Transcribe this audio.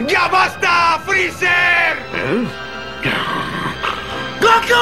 ¡Ya basta, Freezer! ¿Eh? ¡Goku!